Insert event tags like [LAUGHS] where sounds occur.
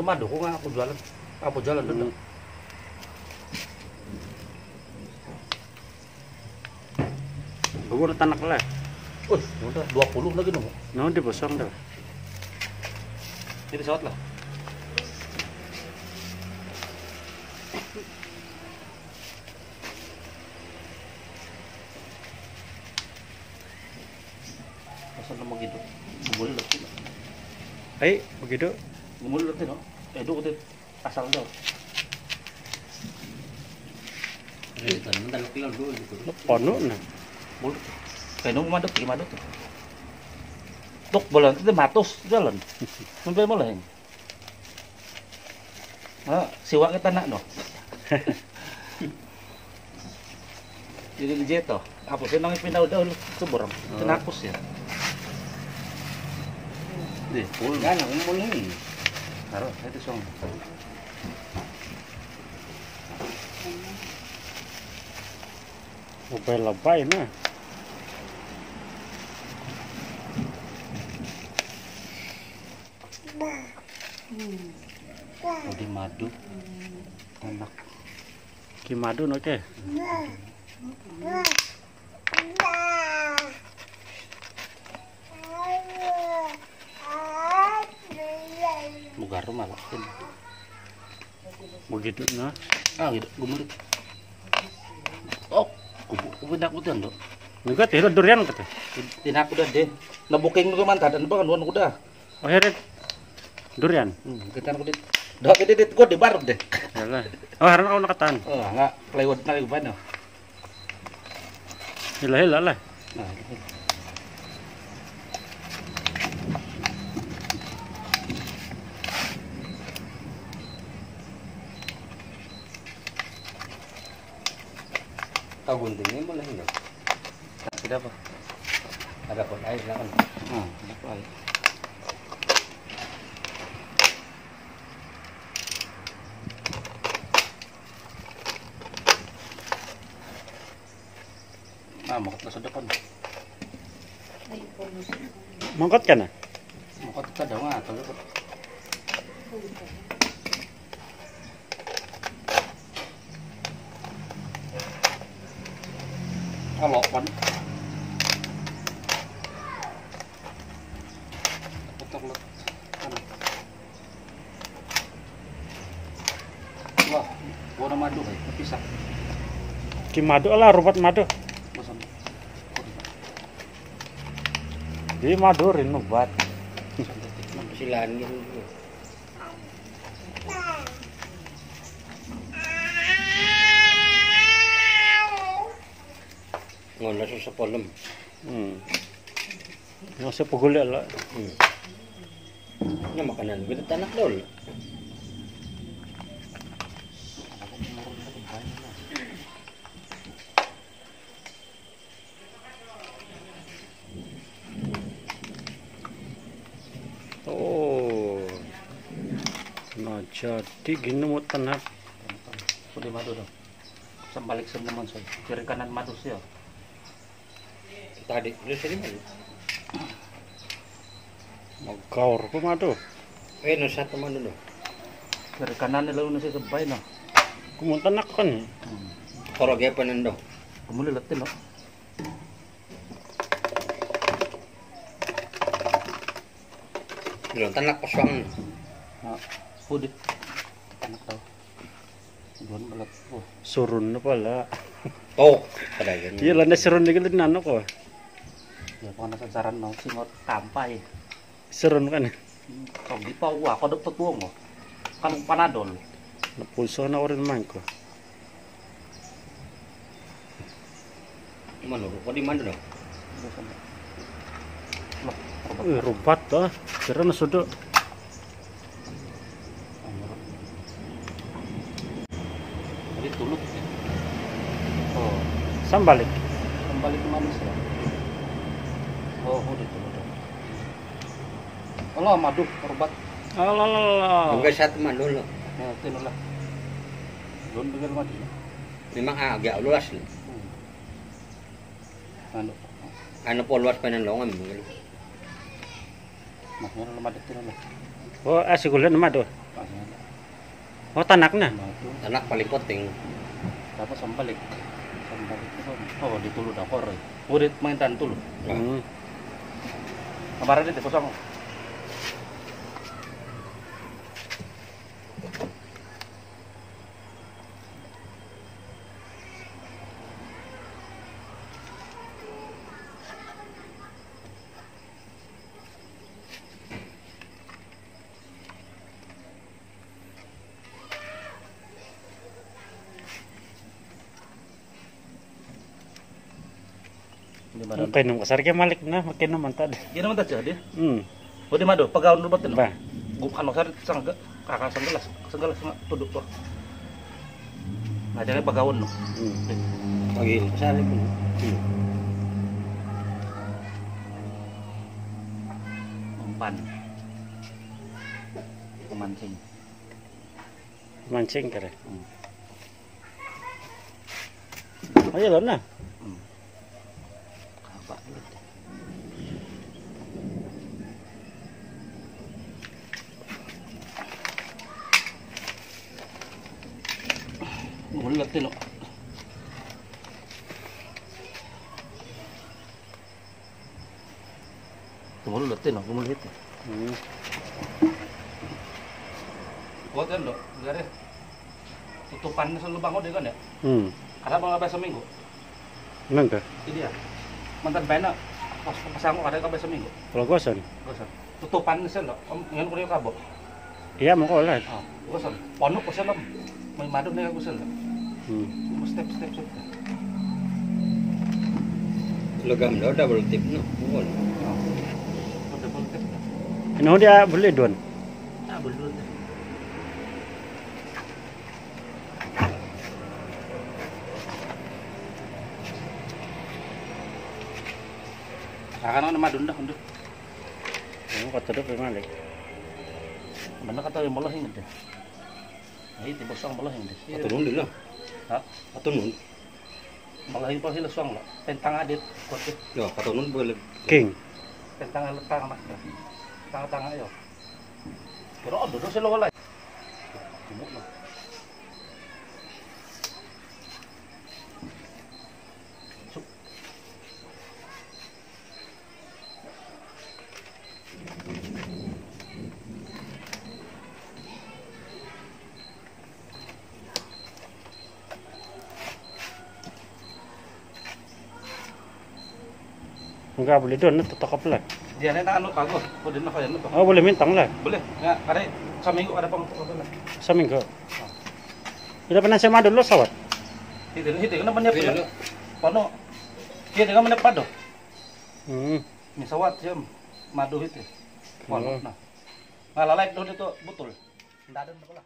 Madu kok nggak aku jualan. Apa jalan dulu? Gue udah tanak lah. Wih, udah 20 lagi dong. Nah, di bosong dah. Jadi sawat lah. Masa nama gitu? Boleh letih. Eh, begitu. Boleh letih no. Eh, dulu kita asal dah. Pono nah. Boleh. Kayak nunggu maduk, gimana maduk. Tuk bolan itu matus jalan. Sampai mulai. Ah, siwa kita nak no. [LAUGHS] Jadi di jeto. Apa sih nang pindah udah itu borong. Itu napus ya. Deh, pul. Yan, ang muli. Taro, itu song. Mobile lebay na. Udah madu. Enak. Kimado no ke. Mugar malah. Begitu na. Ah, gitu. Gumurit. Oh, kubu kubu nak udah ndo. Juga tiro durian kata. Tinak udah deh. Nabuking ko man tadan ba kan udah. Oh, heret. Durian. Hmm, kita aku dit. Dah kita dit ko di bar deh. Yalah. Oh, haran ako nakatan. Oh, enggak plywood na ko ba no. Hila hila lah. Nah, gitu. Kau guntingnya boleh enggak? Tidak apa. Ada pot air lah kan. Ah, apa ay. Ah, makot na sa depan. Mangkot ka na. Makot ka daw nga, talo ko. Kalau pan. Putok lot. Ano? Wah, gua na madu eh, napisak. Kimado lah, rupat mado. Bosan. Di rin nubat. Silaan gitu. Ngono sa polom. Hmm. Yang sa puguli lah. Hmm. Nga makanan kita tanak dol. Oh. Nah, jadi gini mau tanak. Sudah madu dong. Sembalik sa naman sa kiri kanan madu siya. Tadi lu sini mana? Mau gaur pa mado. Eh, no satu mana dulu? Kiri kanan nila una siya sabay na. Kumun tanak kan. Hmm. Koro gaya pa nando. Kumuli latin no. Belum tanak kosong. Ah, pudit. Anak tau. Doon. Oh, Surun na pala. Oh, kada yan. Iya lah na surun na gilid nano ko. Ya pa nasa saran no singot kampay. Surun kan. So di pa wa ko doktor tuong mo. Kan panadol. Napulso na orin man ko. Mana ko di mana dong? Loh, obat. Uy, rubat to. Kira na sudo. Jadi tuluk. Oh, Sambalik. kembali ke manis ya. Oh, udah tuluk. Allah madu obat. Alalala. Juga satu mana dulu. Ya, tinulah. Doon dengar madu. Memang agak luas. nih. Hmm. Ano? Ano po luas pa ng longan. mga- Nah, yan lang madu tinulah. Oh, asikulan na mado. Oh, tanaknya. Madu. Tanak paling penting. Tapos sambalik. Sambalik itu. Oh, di tulu dapur. Oh, di maintan tulu. Hmm. Kemarin di kosong. Di mana? Okay, nung kasar kaya malik na, makin naman tad. Yan naman tayo dia. Hmm. Oh, di mado, pagawon dulu batin. Ba. Bukan usah sangga kakak sanggelas, sanggelas nga tudok to. Nah, jangan pagawon no. Hmm. Pagi sari pun. Hmm. Umpan. Pemancing. Mancing kare. Hmm. Ayo lo na. Hmm. Kaba dulu. Mulat din, no? Tumulat din, no? Gumulit. Hmm. Huwag yan, no? Gari. Tutupan na sa lubang ko, di kan ya? Hmm. Ada mga ba sa minggo? Nang ka. Hindi ah. Mantan ba na? Pas pasang ko kada ka ba sa minggo? Pelagosan. Gosan. Tutupan ngayon ko rin yung kabo. Iya ko ulat. Ah, gosan. Pono ko sila. May madog na ko sila. Hmm. Step step step. Logam daw double tip no. Mo double step. Ano dia boleh doon? Ah, buldo. Akan na madunda kundo. Ano ka tudok kay malik. Mana kata malahing deh. Ay, tiba sang malahing deh. Atunun din na. Ha? Atunun. Malahing pa sila sang lah. Pentang adit. Kote. Yo, atunun boleh. King. Pentang letang nak. Tanga-tanga yo. Pero ano do sila wala. Tumok na. Enggak boleh doon, natutok lah. Diyan na ano kago. Pwede na kaya to. Oh, boleh mintang lah. Boleh. Nga, kare sa minggo ada pang ano na. Sa minggu. Ila pa na siya madul lo sawat. Hindi hindi ka naman niya Iya, pala. no. Paano? Hindi ka man pado. Hmm. Misawat siya madu itu. Paano Oo. na. Ngalalay do dito butol. Ndadan na pala.